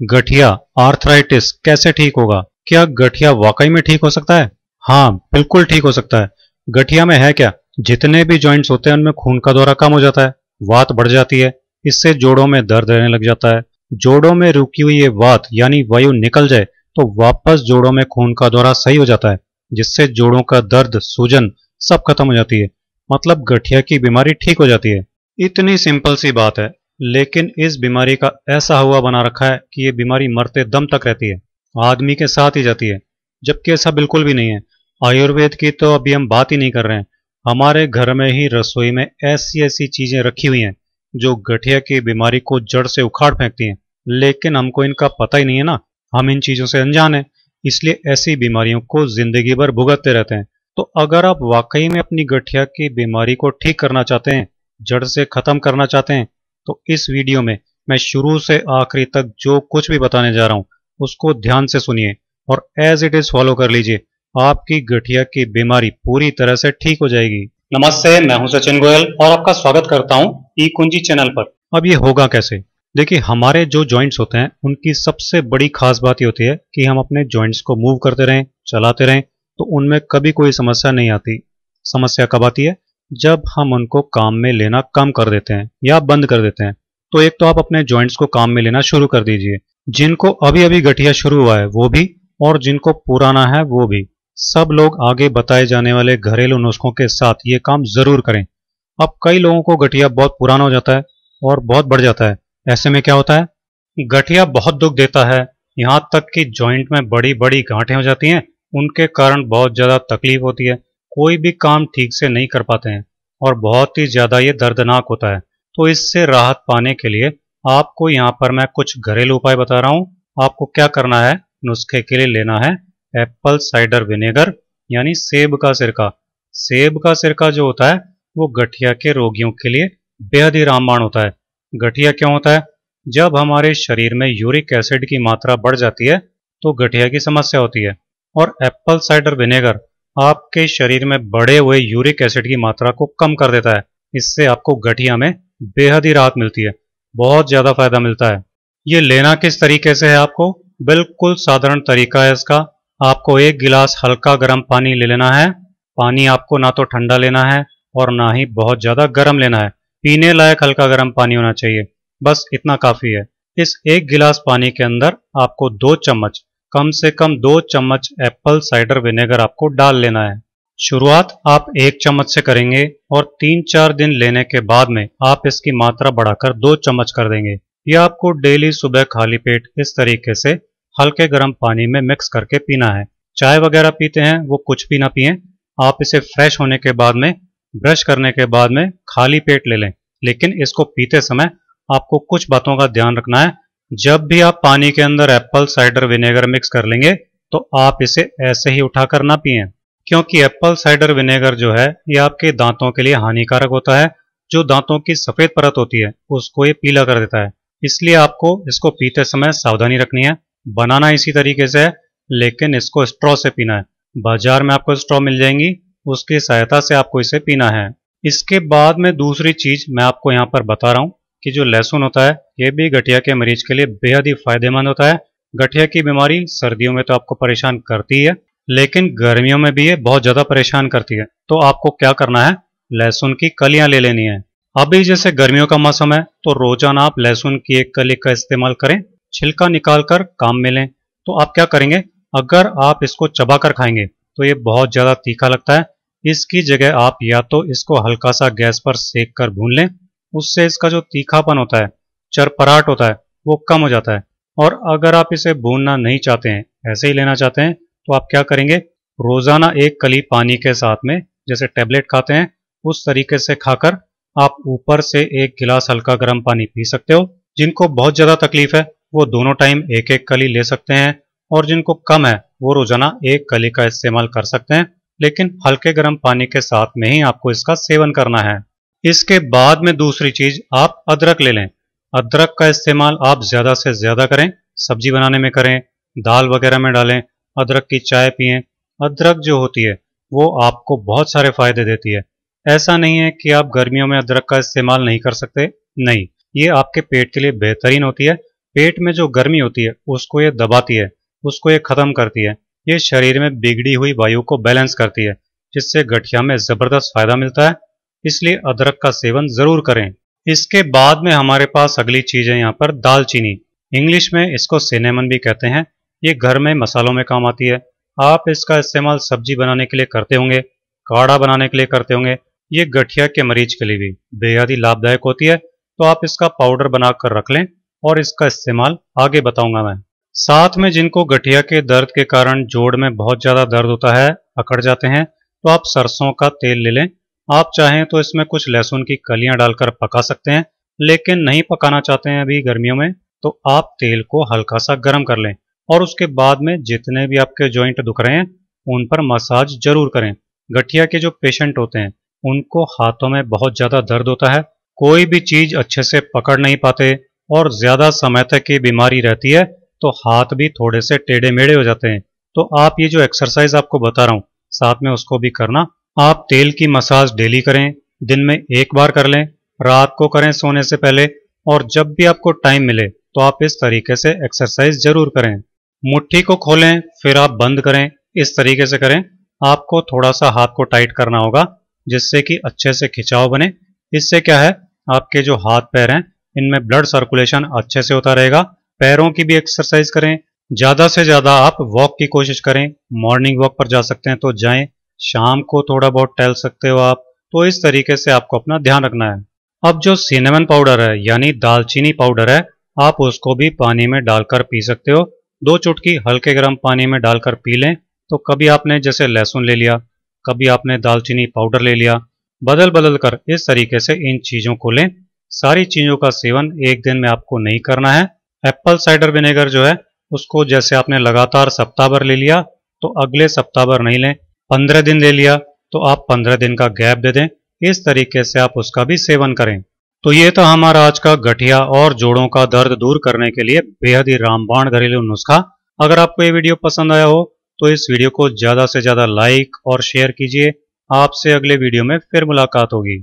गठिया आर्थराइटिस कैसे ठीक होगा? क्या गठिया वाकई में ठीक हो सकता है? हाँ बिल्कुल ठीक हो सकता है। गठिया में है क्या? जितने भी जॉइंट्स होते हैं, उनमें खून का दौरा कम हो जाता है, वात बढ़ जाती है, इससे जोड़ों में दर्द रहने लग जाता है। जोड़ों में रुकी हुई ये वात, यानी वायु निकल जाए तो वापस जोड़ों में खून का दौरा सही हो जाता है, जिससे जोड़ों का दर्द, सूजन सब खत्म हो जाती है। मतलब गठिया की बीमारी ठीक हो जाती है। इतनी सिंपल सी बात है। लेकिन इस बीमारी का ऐसा हुआ बना रखा है कि ये बीमारी मरते दम तक रहती है, आदमी के साथ ही जाती है, जबकि ऐसा बिल्कुल भी नहीं है। आयुर्वेद की तो अभी हम बात ही नहीं कर रहे हैं। हमारे घर में ही रसोई में ऐसी ऐसी चीज़ें रखी हुई हैं, जो गठिया की बीमारी को जड़ से उखाड़ फेंकती हैं। लेकिन हमको इनका पता ही नहीं है ना। हम इन चीज़ों से अनजान हैं, इसलिए ऐसी बीमारियों को ज़िंदगी भर भुगतते रहते हैं। तो अगर आप वाकई में अपनी गठिया की बीमारी को ठीक करना चाहते हैं, जड़ से खत्म करना चाहते हैं तो इस वीडियो में मैं शुरू से आखिरी तक जो कुछ भी बताने जा रहा हूँ, उसको ध्यान से सुनिए और एज इट इज़ फॉलो कर लीजिए। आपकी गठिया की बीमारी पूरी तरह से ठीक हो जाएगी। नमस्ते, मैं हूँ सचिन गोयल और आपका स्वागत करता हूँ ई कुंजी चैनल पर। अब ये होगा कैसे? देखिए, हमारे जो जॉइंट्स होते हैं, उनकी सबसे बड़ी खास बात ये होती है कि हम अपने जॉइंट्स को मूव करते रहें, चलाते रहें तो उनमें कभी कोई समस्या नहीं आती। समस्या कब आती है? जब हम उनको काम में लेना कम कर देते हैं या बंद कर देते हैं तो एक तो आप अपने जॉइंट्स को काम में लेना शुरू कर दीजिए। जिनको अभी अभी गठिया शुरू हुआ है, वो भी, और जिनको पुराना है, वो भी। सब लोग आगे बताए जाने वाले घरेलू नुस्खों के साथ ये काम ज़रूर करें। अब कई लोगों को गठिया बहुत पुराना हो जाता है और बहुत बढ़ जाता है। ऐसे में क्या होता है? गठिया बहुत दुख देता है। यहाँ तक कि जॉइंट में बड़ी बड़ी गांठें हो जाती हैं। उनके कारण बहुत ज़्यादा तकलीफ़ होती है। कोई भी काम ठीक से नहीं कर पाते हैं और बहुत ही ज़्यादा ये दर्दनाक होता है। तो इससे राहत पाने के लिए आपको यहाँ पर मैं कुछ घरेलू उपाय बता रहा हूँ। आपको क्या करना है? नुस्खे के लिए लेना है एप्पल साइडर विनेगर, यानी सेब का सिरका। सेब का सिरका जो होता है, वो गठिया के रोगियों के लिए बेहद ही रामबाण होता है। गठिया क्यों होता है? जब हमारे शरीर में यूरिक एसिड की मात्रा बढ़ जाती है तो गठिया की समस्या होती है। और एप्पल साइडर विनेगर आपके शरीर में बढ़े हुए यूरिक एसिड की मात्रा को कम कर देता है। इससे आपको गठिया में बेहद ही राहत मिलती है। बहुत ज़्यादा फ़ायदा मिलता है। ये लेना किस तरीके से है आपको? बिल्कुल साधारण तरीका है इसका। आपको एक गिलास हल्का गर्म पानी ले लेना है। पानी आपको ना तो ठंडा लेना है और ना ही बहुत ज़्यादा गर्म लेना है। पीने लायक हल्का गर्म पानी होना चाहिए। बस इतना काफ़ी है। इस एक गिलास पानी के अंदर आपको दो चम्मच कम से कम दो चम्मच एप्पल साइडर विनेगर आपको डाल लेना है। शुरुआत आप एक चम्मच से करेंगे और तीन चार दिन लेने के बाद में आप इसकी मात्रा बढ़ाकर दो चम्मच कर देंगे। यह आपको डेली सुबह खाली पेट इस तरीके से हल्के गर्म पानी में मिक्स करके पीना है। चाय वगैरह पीते हैं, वो कुछ भी ना पिए। आप इसे फ्रेश होने के बाद में ब्रश करने के बाद में खाली पेट ले लें। लेकिन इसको पीते समय आपको कुछ बातों का ध्यान रखना है। जब भी आप पानी के अंदर एप्पल साइडर विनेगर मिक्स कर लेंगे तो आप इसे ऐसे ही उठाकर ना पिए, क्योंकि एप्पल साइडर विनेगर जो है, ये आपके दांतों के लिए हानिकारक होता है। जो दांतों की सफ़ेद परत होती है, उसको ये पीला कर देता है। इसलिए आपको इसको पीते समय सावधानी रखनी है। बनाना इसी तरीके से है, लेकिन इसको स्ट्रॉ से पीना है। बाज़ार में आपको स्ट्रॉ मिल जाएँगी, उसकी सहायता से आपको इसे पीना है। इसके बाद में दूसरी चीज़ मैं आपको यहाँ पर बता रहा हूँ। कि जो लहसुन होता है, ये भी गठिया के मरीज़ के लिए बेहद ही फ़ायदेमंद होता है। गठिया की बीमारी सर्दियों में तो आपको परेशान करती है लेकिन गर्मियों में भी ये बहुत ज़्यादा परेशान करती है। तो आपको क्या करना है? लहसुन की कलियाँ ले लेनी है। अभी जैसे गर्मियों का मौसम है तो रोज़ाना आप लहसुन की एक कली का इस्तेमाल करें, छिलका निकाल कर काम में लें। तो आप क्या करेंगे? अगर आप इसको चबा कर खाएँगे तो ये बहुत ज़्यादा तीखा लगता है। इसकी जगह आप या तो इसको हल्का सा गैस पर सेक कर भून लें उससे इसका जो तीखापन होता है, चरपराट होता है, वो कम हो जाता है। और अगर आप इसे भूनना नहीं चाहते हैं, ऐसे ही लेना चाहते हैं तो आप क्या करेंगे? रोज़ाना एक कली पानी के साथ में, जैसे टेबलेट खाते हैं, उस तरीके से खाकर आप ऊपर से एक गिलास हल्का गर्म पानी पी सकते हो। जिनको बहुत ज़्यादा तकलीफ़ है, वो दोनों टाइम एक एक कली ले सकते हैं, और जिनको कम है, वो रोज़ाना एक कली का इस्तेमाल कर सकते हैं। लेकिन हल्के गर्म पानी के साथ में ही आपको इसका सेवन करना है। इसके बाद में दूसरी चीज़, आप अदरक ले लें। अदरक का इस्तेमाल आप ज़्यादा से ज़्यादा करें, सब्ज़ी बनाने में करें, दाल वगैरह में डालें, अदरक की चाय पिए। अदरक जो होती है, वो आपको बहुत सारे फ़ायदे देती है। ऐसा नहीं है कि आप गर्मियों में अदरक का इस्तेमाल नहीं कर सकते, नहीं। ये आपके पेट के लिए बेहतरीन होती है। पेट में जो गर्मी होती है, उसको ये दबाती है, उसको ये खत्म करती है। ये शरीर में बिगड़ी हुई वायु को बैलेंस करती है, जिससे गठिया में ज़बरदस्त फ़ायदा मिलता है। इसलिए अदरक का सेवन ज़रूर करें। इसके बाद में हमारे पास अगली चीज़ है यहाँ पर दालचीनी। इंग्लिश में इसको सिनेमन भी कहते हैं। ये घर में मसालों में काम आती है। आप इसका इस्तेमाल सब्ज़ी बनाने के लिए करते होंगे, काढ़ा बनाने के लिए करते होंगे, ये गठिया के मरीज़ के लिए भी बेहद ही लाभदायक होती है। तो आप इसका पाउडर बनाकर रख लें और इसका इस्तेमाल आगे बताऊँगा मैं। साथ में जिनको गठिया के दर्द के कारण जोड़ में बहुत ज़्यादा दर्द होता है, अकड़ जाते हैं तो आप सरसों का तेल ले लें। आप चाहें तो इसमें कुछ लहसुन की कलियाँ डालकर पका सकते हैं, लेकिन नहीं पकाना चाहते हैं अभी गर्मियों में तो आप तेल को हल्का सा गर्म कर लें और उसके बाद में जितने भी आपके जॉइंट दुख रहे हैं, उन पर मसाज ज़रूर करें। गठिया के जो पेशेंट होते हैं, उनको हाथों में बहुत ज़्यादा दर्द होता है, कोई भी चीज़ अच्छे से पकड़ नहीं पाते और ज़्यादा समय तक ये बीमारी रहती है तो हाथ भी थोड़े से टेढ़े मेढ़े हो जाते हैं। तो आप ये जो एक्सरसाइज आपको बता रहा हूँ, साथ में उसको भी करना आप तेल की मसाज डेली करें, दिन में एक बार कर लें, रात को करें सोने से पहले, और जब भी आपको टाइम मिले तो आप इस तरीके से एक्सरसाइज ज़रूर करें। मुट्ठी को खोलें, फिर आप बंद करें, इस तरीके से करें। आपको थोड़ा सा हाथ को टाइट करना होगा, जिससे कि अच्छे से खिंचाव बने। इससे क्या है, आपके जो हाथ पैर हैं, इनमें ब्लड सर्कुलेशन अच्छे से होता रहेगा। पैरों की भी एक्सरसाइज करें। ज़्यादा से ज़्यादा आप वॉक की कोशिश करें। मॉर्निंग वॉक पर जा सकते हैं तो जाएँ। शाम को थोड़ा बहुत टहल सकते हो आप तो इस तरीके से आपको अपना ध्यान रखना है। अब जो सिनेमन पाउडर है, यानी दालचीनी पाउडर है, आप उसको भी पानी में डालकर पी सकते हो। दो चुटकी हल्के गर्म पानी में डालकर पी लें तो कभी आपने जैसे लहसुन ले लिया, कभी आपने दालचीनी पाउडर ले लिया बदल बदल कर इस तरीके से इन चीज़ों को लें। सारी चीज़ों का सेवन एक दिन में आपको नहीं करना है। एप्पल साइडर विनेगर जो है, उसको जैसे आपने लगातार सप्ताह भर ले लिया तो अगले सप्ताह भर नहीं लें। पंद्रह दिन ले लिया तो आप पंद्रह दिन का गैप दे दें। इस तरीके से आप उसका भी सेवन करें। तो ये था हमारा आज का गठिया और जोड़ों का दर्द दूर करने के लिए बेहद ही रामबाण घरेलू नुस्खा। अगर आपको ये वीडियो पसंद आया हो तो इस वीडियो को ज़्यादा से ज़्यादा लाइक और शेयर कीजिए। आपसे अगले वीडियो में फिर मुलाकात होगी।